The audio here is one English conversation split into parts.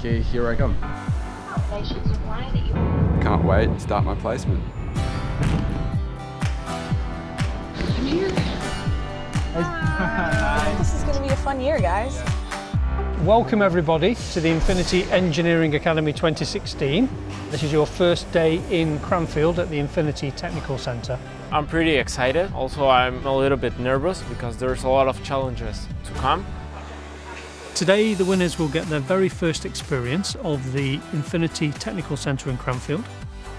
okay, here I come. Can't wait to start my placement. This is going to be a fun year, guys. Welcome everybody to the Infiniti Engineering Academy 2016. This is your first day in Cranfield at the Infiniti Technical Centre. I'm pretty excited. Also, I'm a little bit nervous because there's a lot of challenges to come. Today the winners will get their very first experience of the Infiniti Technical Centre in Cranfield.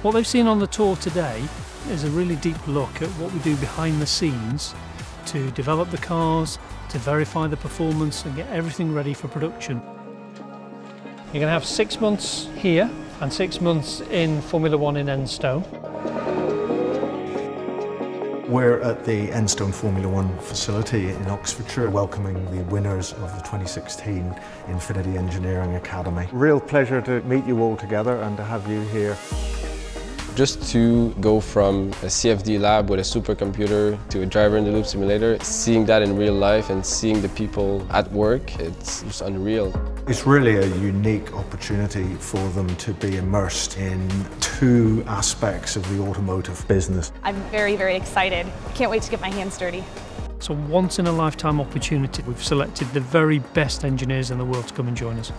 What they've seen on the tour today is a really deep look at what we do behind the scenes to develop the cars, to verify the performance and get everything ready for production. You're going to have six months here and six months in Formula One in Enstone. We're at the Enstone Formula One facility in Oxfordshire, welcoming the winners of the 2016 Infiniti Engineering Academy. Real pleasure to meet you all together and to have you here. Just to go from a CFD lab with a supercomputer to a driver in the loop simulator, seeing that in real life and seeing the people at work, it's just unreal. It's really a unique opportunity for them to be immersed in two aspects of the automotive business. I'm very, very excited. Can't wait to get my hands dirty. It's a once in a lifetime opportunity. We've selected the very best engineers in the world to come and join us.